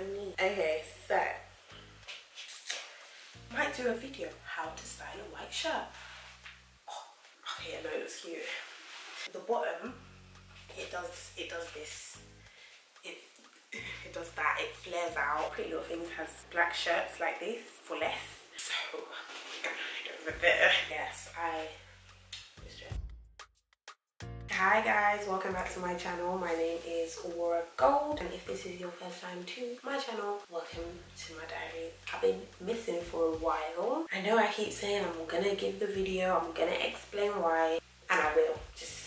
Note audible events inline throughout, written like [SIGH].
honey. Okay, so might do a video how to style a white shirt. Oh, okay, I know it looks cute. The bottom, it does it does this. It it does that. It flares out. Pretty Little Things has black shirts like this for less. So over there. Yes, I Hi guys, welcome back to my channel. My name is Aurora Gold and if this is your first time to my channel, welcome to my diary. I've been missing for a while. I know I keep saying I'm gonna give the video, I'm gonna explain why, and I will. Just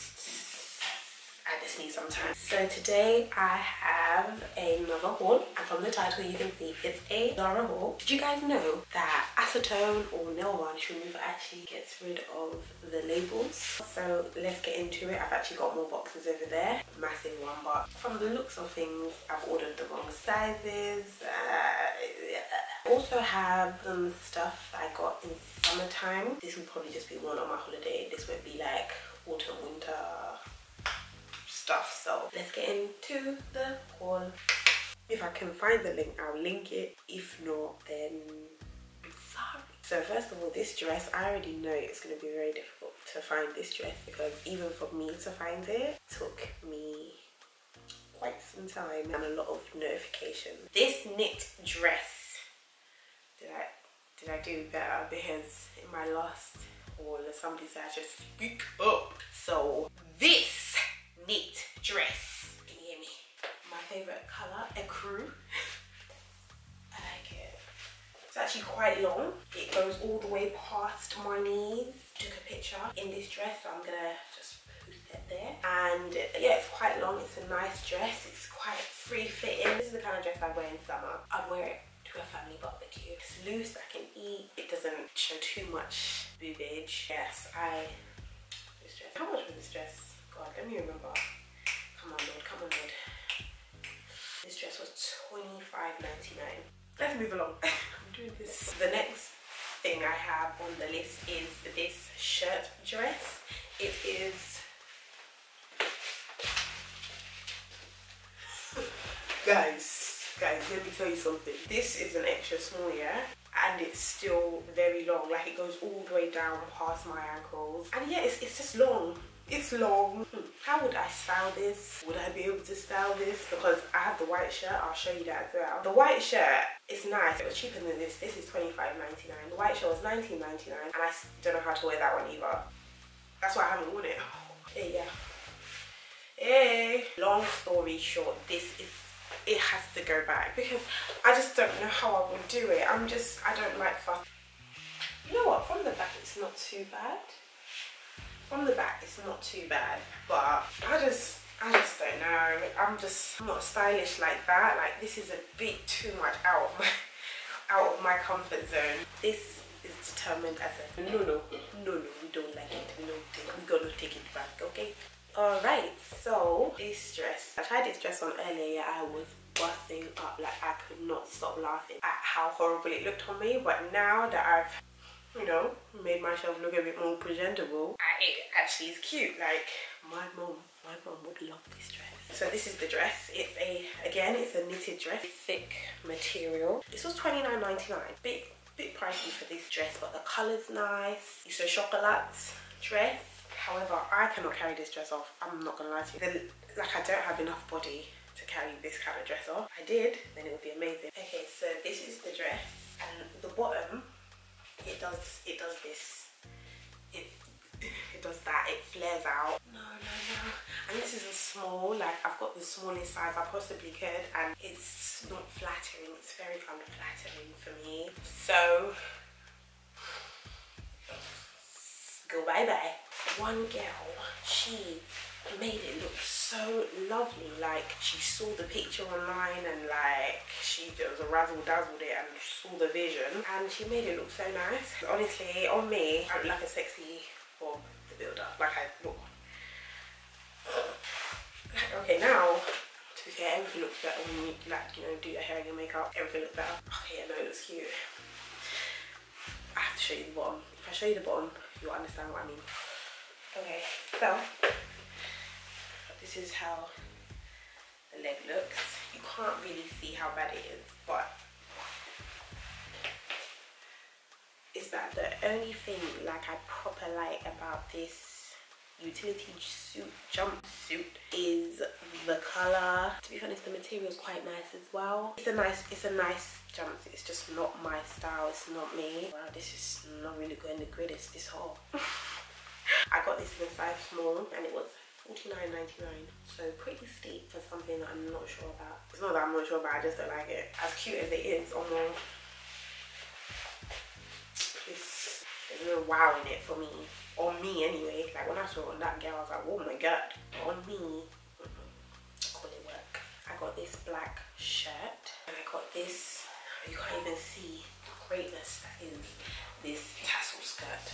I just need some time. So today I have another haul and from the title you can see it's a Zara haul. Did you guys know that acetone or nail varnish remover actually gets rid of the labels? So let's get into it. I've actually got more boxes over there. Massive one but from the looks of things I've ordered the wrong sizes. Uh, also have some stuff I got in summertime. This will probably just be one on my holiday. This won't be like autumn, winter, stuff. So let's get into the haul. If I can find the link, I'll link it. If not, then. So first of all, this dress, I already know it's going to be very difficult to find this dress because even for me to find it took me quite some time and a lot of notification. This knit dress, did I, did I do better? Because in my last haul, somebody said I should speak up. So this knit dress. Can you hear me? My favorite color, ecru. I like it. It's actually quite long. It goes all the way past my knees. Took a picture in this dress, so I'm gonna just post it there. And yeah, it's quite long. It's a nice dress. It's quite free fitting. This is the kind of dress I wear in summer. I'd wear it to a family barbecue. It's loose, I can eat. It doesn't show too much boobage. Yes, I, this dress. How much was this dress? God, let me remember. Come on, Lord, come on, Lord. This dress was $25.99. Let's move along. [LAUGHS] Doing this. The next thing I have on the list is this shirt dress. It is [LAUGHS] guys guys let me tell you something. This is an extra small yeah? And it's still very long. Like it goes all the way down past my ankles. And yeah it's, it's just long it's long. How would I style this? Would I be able to style this? Because I have the white shirt, I'll show you that as well. The white shirt is nice, it was cheaper than this. This is $25.99. The white shirt was $19.99 and I don't know how to wear that one either. That's why I haven't worn it. [LAUGHS] Hey, yeah. Hey. Long story short, this is it has to go back because I just don't know how I would do it. I'm just, I don't like fuss. You know what, from the back it's not too bad from the back it's not too bad but I just I just don't know. I'm just not stylish like that. Like this is a bit too much out of my [LAUGHS] out of my comfort zone. This is determined as a no no. No no we don't like it. We don't take we gonna take it back okay? All right so this dress. I tried this dress on earlier. I was busting up. Like I could not stop laughing at how horrible it looked on me. But now that I've you know, made myself look a bit more presentable. I, it actually is cute. Like my mom, my mom would love this dress. So this is the dress. It's a, again, it's a knitted dress, thick material. This was $29.99. Bit, bit pricey for this dress, but the color's nice. It's a chocolate dress. However, I cannot carry this dress off. I'm not gonna lie to you. The, like I don't have enough body to carry this kind of dress off. I did, then it would be amazing. Okay, so this is the dress and the bottom does it does this. It it does that. It flares out. No no no. And this is a small like i've got the smallest size i possibly could and it's not flattering. It's very unflattering for me. So go bye bye one girl she made it look so lovely. Like she saw the picture online and like she was a razzle dazzled it and saw the vision. And she made it look so nice. Honestly on me i look like a sexy bob the builder like i look like okay now to be fair everything looks better when you like you know do your hair and your makeup everything looks better. Okay yeah, no it looks cute. I have to show you the bottom. If i show you the bottom you'll understand what i mean. Okay so this is how the leg looks. You can't really see how bad it is, but is that the only thing like I proper like about this utility suit jumpsuit is the color. To be honest the material is quite nice as well. It's a nice it's a nice jumpsuit. It's just not my style. It's not me. Wow this is not really going grid it's this whole [LAUGHS] I got this in a size small and it was $49.99 so pretty steep for something that I'm not sure about. It's not that I'm not sure about I just don't like it. As cute as it is almost it's there's no wow in it for me. On me anyway. Like when I saw on that girl I was like oh my god. On me. Call it work. I got this black shirt and I got this you can't even see the greatness that is this tassel skirt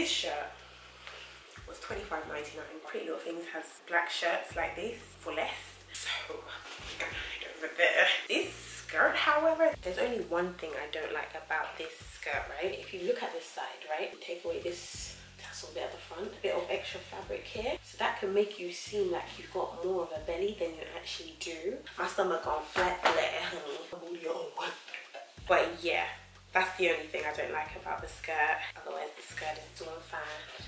this shirt was $25.99. Pretty Little Things has black shirts like this for less. So, over there. This skirt, however, there's only one thing I don't like about this skirt, right? If you look at this side, right, take away this tassel bit at the front, a bit of extra fabric here. So that can make you seem like you've got more of a belly than you actually do. My stomach on flat flare, honey. [LAUGHS] But yeah, that's the only thing I don't like about the skirt. Otherwise the skirt is doing fine.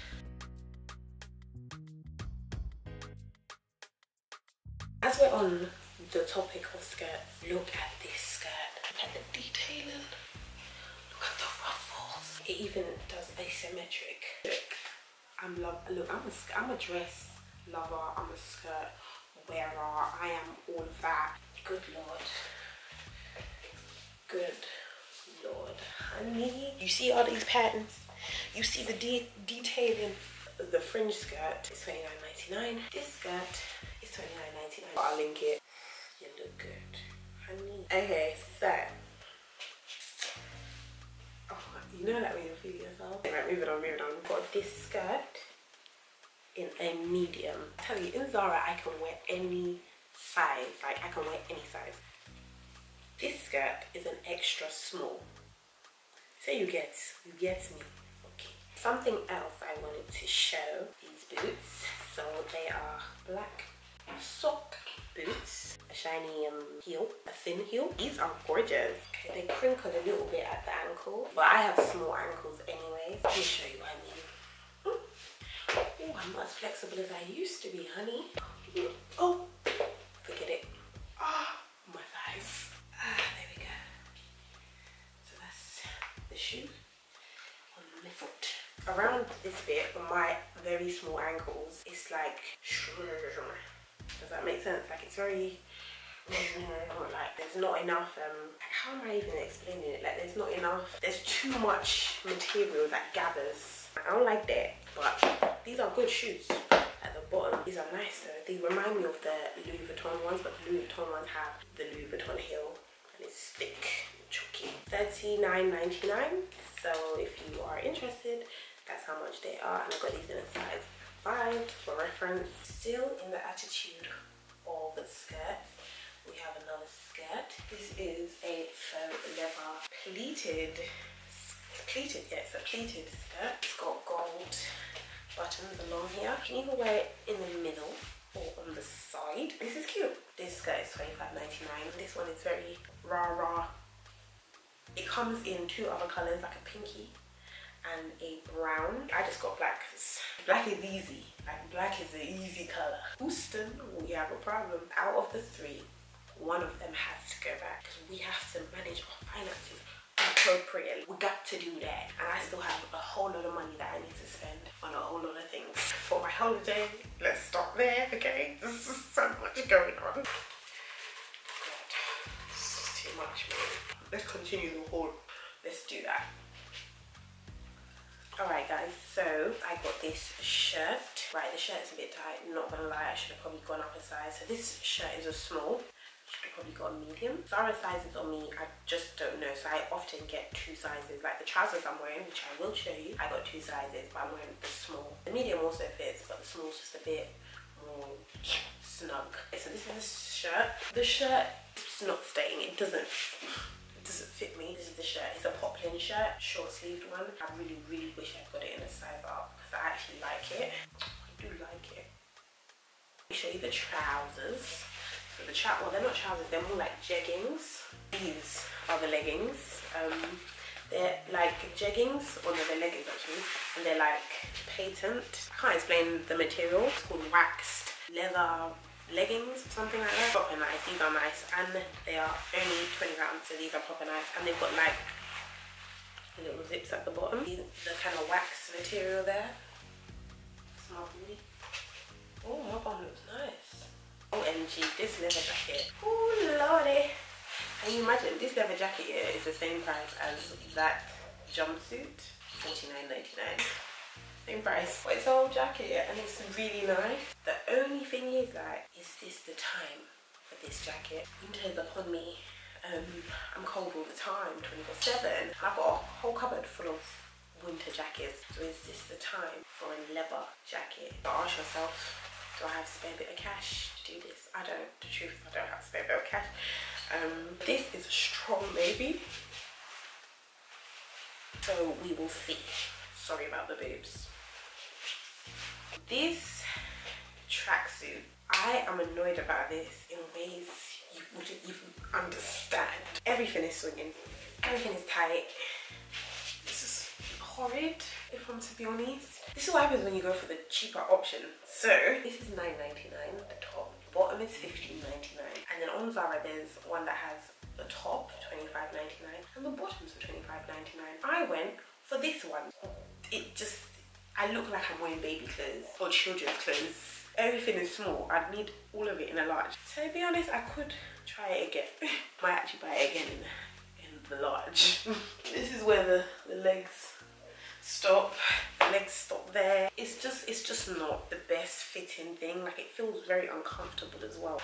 As we're on the topic of skirts, look at this skirt. Look at the detailing. Look at the ruffles. It even does asymmetric. Look, I'm love. Look, I'm a I'm a dress lover. I'm a skirt wearer. I am all of that. Good lord. Honey. You see all these patterns? You see the de detailing? The fringe skirt is $29.99. This skirt is $29.99. I'll link it. You look good, honey. Okay, so. Oh, you know that when you feel yourself? Right, moving on, moving on. Got this skirt in a medium. I tell you, in Zara, I can wear any size. Like, I can wear any size. This skirt is an extra small. So you get, you get me. Okay. Something else I wanted to show these boots. So they are black sock boots, a shiny um, heel, a thin heel. These are gorgeous. Okay, they crinkle a little bit at the ankle, but I have small ankles anyway. Let me show you what I mean. Oh, I'm not as flexible as I used to be, honey. Oh, forget it. Ah, oh, my thighs. Ah, there we go. So that's the shoe on my foot. Around this bit, on my very small ankles, it's like does that make sense? Like it's very [LAUGHS] like there's not enough um how am I even explaining it? Like there's not enough there's too much material that gathers. I don't like that, but these are good shoes at the bottom. These are nice. They remind me of the Louis Vuitton ones, but the Louis Vuitton ones have the Louis Vuitton heel and it's thick chunky 39.99 so if you are interested that's how much they are and i got these in a size 5 for reference still in the attitude of the skirt we have another skirt this is a faux leather pleated pleated yeah it's a pleated skirt it's got gold buttons along here you can either wear it in the middle or on the side. This is cute. This skirt is $25.99. This one is very rah rah. It comes in two other colours like a pinky and a brown. I just got black because black is easy. Like black is an easy colour. Houston, we have a problem. Out of the three, one of them has to go back because we have to manage our finances appropriately. We got to do that. And I still have a whole lot of money that I need to spend on a whole lot of things for my holiday. Let's stop there, okay? [LAUGHS] This is so much going on. God, this is too much, man. Let's continue the haul. Let's do that. Alright guys, so I got this shirt. Right, the shirt is a bit tight, not gonna lie, I should have probably gone up a size. So this shirt is a small should have probably got a medium. Zara sizes on me, I just don't know. So I often get two sizes. Like the trousers I'm wearing, which I will show you, I got two sizes, but I'm wearing the small. The medium also fits, but the small's just a bit more snug. Okay, so this is the shirt. The shirt is not staying. It doesn't doesn't fit me. This is the shirt. It's a poplin shirt, short sleeved one. I really, really wish I got it in a size up because I actually like it. I do like it. Let me show you the trousers. So the trousers, well they're not trousers, they're more like jeggings. These are the leggings. Um, they're like jeggings, or no, they're leggings actually, and they're like patent. I can't explain the material. It's called waxed leather leggings, something like that. Proper nice, these are nice, and they are only 20 pounds, so these are proper nice. And they've got like little zips at the bottom. The kind of wax material there. Smell really. Oh, my bum looks nice. OMG, this leather jacket. Oh lordy. Can you imagine this leather jacket here is the same price as that jumpsuit? $49.99. Same price. But it's a whole jacket and it's really nice. The only thing is like, is this the time for this jacket? Winter is upon me. Um, I'm cold all the time, 24-7. I've got a whole cupboard full of winter jackets. So is this the time for a leather jacket? But ask yourself, do I have a spare bit of cash to do this? I don't. The truth is I don't have a spare bit of cash. Um, this is a strong maybe. So we will see. Sorry about the boobs. This tracksuit, I am annoyed about this in ways you wouldn't even understand. Everything is swinging. Everything is tight. This is horrid, if I'm to be honest. This is what happens when you go for the cheaper option. So, this is 9 99 the top bottom is 15.99 and then on Zara there's one that has the top 25.99 and the bottoms are 25.99 I went for this one it just I look like I'm wearing baby clothes or children's clothes. Everything is small. I'd need all of it in a large. So to be honest I could try it again. [LAUGHS] Might actually buy it again in, in the large. [LAUGHS] This is where the, the legs stop. Legs stop there. It's just it's just not the best fitting thing. Like it feels very uncomfortable as well.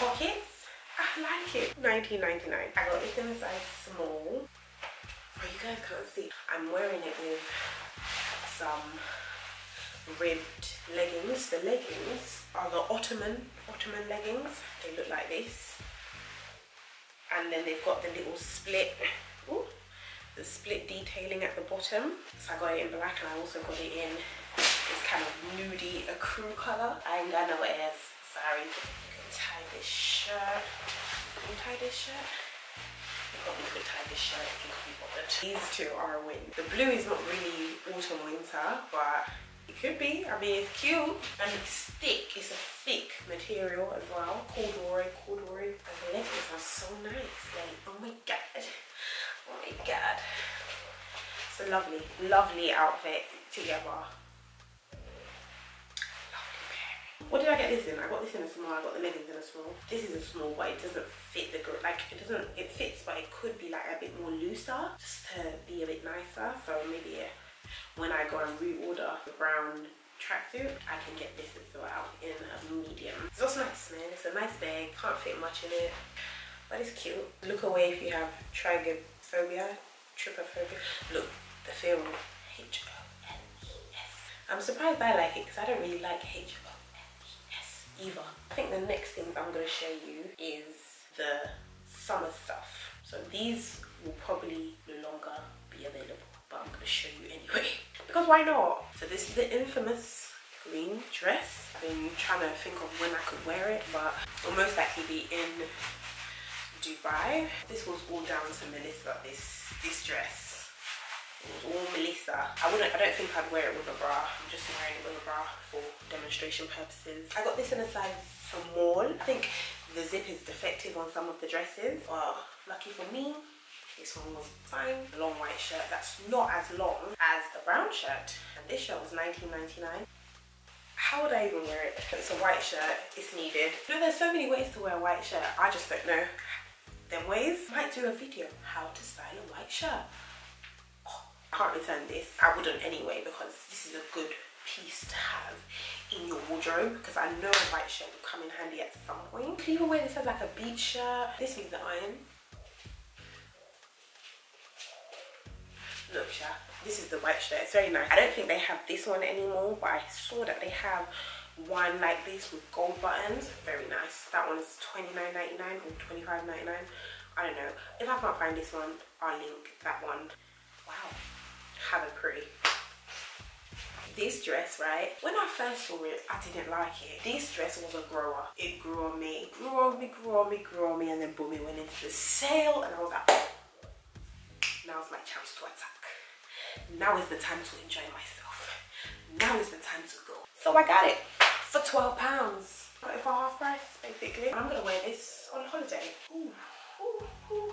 Pockets? I like it. 19.99 i got this in a size small oh you guys can't see i'm wearing it with some ribbed leggings the leggings are the ottoman ottoman leggings they look like this and then they've got the little split Ooh the split detailing at the bottom. So I got it in black and I also got it in this kind of nudie crew colour. I ain't got no ass, sorry. You can tie this shirt. You tie this shirt? Could tie this shirt if bothered. These two are a win. The blue is not really autumn winter, but it could be. I mean, it's cute and it's thick. It's a thick material as well. Corduroy, corduroy. And the leggings are so nice. Like, oh my god. Oh my god. It's a lovely, lovely outfit together. What did I get this in? I got this in a small, I got the leggings in a small. This is a small, but it doesn't fit the grip. Like, it doesn't, it fits, but it could be like a bit more looser, just to be a bit nicer. So maybe yeah, when I go and reorder the brown tracksuit, I can get this as well in a medium. It's also nice, man. It's a nice bag, can't fit much in it, but it's cute. Look away if you have trigophobia, trypophobia. Look, the film H-O-L-E-S. I'm surprised I like it because I don't really like H-O either. I think the next thing I'm going to show you is the summer stuff. So these will probably no longer be available, but I'm going to show you anyway. [LAUGHS] Because why not? So this is the infamous green dress. I've been trying to think of when I could wear it, but will most likely be in Dubai. This was all down to Melissa, this, this dress. All Melissa. I wouldn't, I don't think I'd wear it with a bra. I'm just wearing it with a bra for demonstration purposes. I got this in a size small. I think the zip is defective on some of the dresses, but lucky for me, this one was fine. A long white shirt that's not as long as the brown shirt. And this shirt was 19.99. How would I even wear it? It's a white shirt, it's needed. You know, there's so many ways to wear a white shirt. I just don't know them ways. Might do a video, how to style a white shirt. Can't return this. I wouldn't anyway because this is a good piece to have in your wardrobe because I know a white shirt will come in handy at some point. You can even wear this as like a beach shirt. This needs the iron. Look, Sha, this is the white shirt. It's very nice. I don't think they have this one anymore, but I saw that they have one like this with gold buttons. Very nice. That one is $29.99 or $25.99 I don't know. If I can't find this one, I'll link that one. Wow, have a pretty. This dress, right? When I first saw it, I didn't like it. This dress was a grower. It grew on me, grew on me, grew on me, grew on me, and then boom, it went into the sale, and I was like, now's my chance to attack. Now is the time to enjoy myself. Now is the time to go. So I got it for 12 pounds. Not for half price, basically. I'm gonna wear this on holiday. Ooh, ooh, ooh.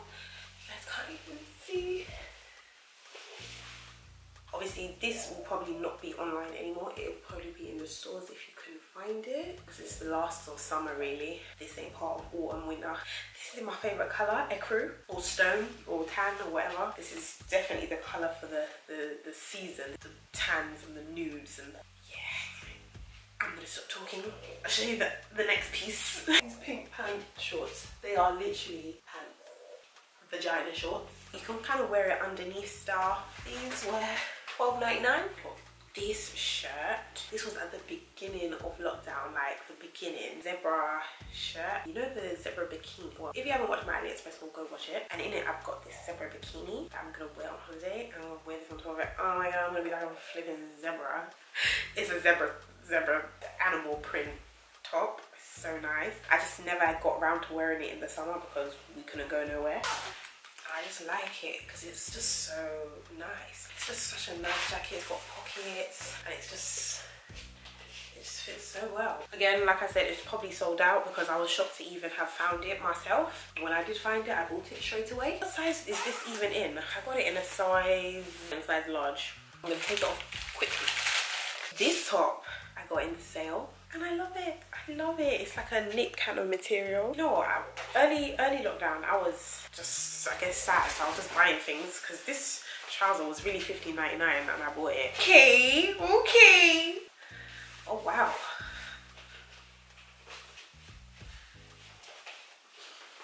Let's can't even see. Obviously, this will probably not be online anymore. It'll probably be in the stores if you can find it. Because it's the last of summer, really. This ain't part of autumn, winter. This is my favourite colour, ecru, or stone, or tan, or whatever. This is definitely the colour for the, the, the season. The tans and the nudes and yeah. I'm gonna stop talking. I'll show you the, the next piece. [LAUGHS] These pink pant shorts, they are literally pants. Vagina shorts. You can kind of wear it underneath stuff. These were $12.99. This shirt, this was at the beginning of lockdown, like the beginning. Zebra shirt. You know the zebra bikini? Well, if you haven't watched my AliExpress one, go watch it. And in it, I've got this zebra bikini that I'm gonna wear on holiday. I'm gonna wear this on top of it. Oh my god, I'm gonna be like a flipping zebra. [LAUGHS] It's a zebra, zebra animal print top. so nice. I just never got around to wearing it in the summer because we couldn't go nowhere. I just like it because it's just so nice. It's just such a nice jacket. It's got pockets and it's just it just fits so well. Again, like I said, it's probably sold out because I was shocked to even have found it myself. When I did find it, I bought it straight away. What size is this even in? I got it in a size, size large. I'm gonna take it off quickly. This top I got in sale and I love it. I love it. It's like a knit kind of material. You know what? Early, early lockdown, I was just, I guess, sad. So I was just buying things because this trouser was really 15.99 and I bought it. Okay, okay. Oh, wow.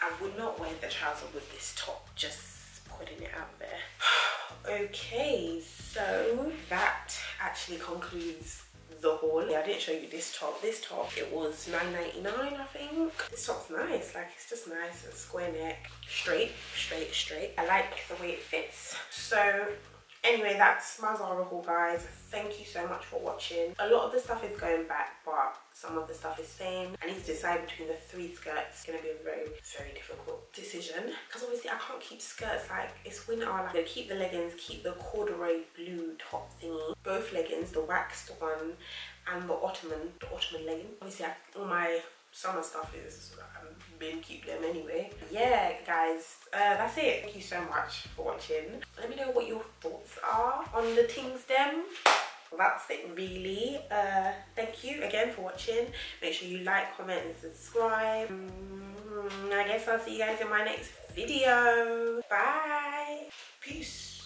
I would not wear the trouser with this top, just putting it out there. [SIGHS] okay, so that actually concludes the haul. Yeah, I didn't show you this top. This top, it was 9.99, I think. This top's nice. Like, it's just nice. A square neck. Straight, straight, straight. I like the way it fits. So, anyway that's my Zara haul guys. Thank you so much for watching. A lot of the stuff is going back but some of the stuff is staying I need to decide between the three skirts. It's gonna be a very very difficult decision. Because obviously I can't keep skirts like it's winter like I keep the leggings keep the corduroy blue top thingy. Both leggings the waxed one and the ottoman the ottoman legging. Obviously I, all my summer stuff is been keep them anyway. Yeah. Guys uh, that's it. Thank you so much for watching. Let me know what your thoughts are on the things them that's it really. Uh, thank you again for watching. Make sure you like comment and subscribe. Mm, i guess i'll see you guys in my next video. Bye. Peace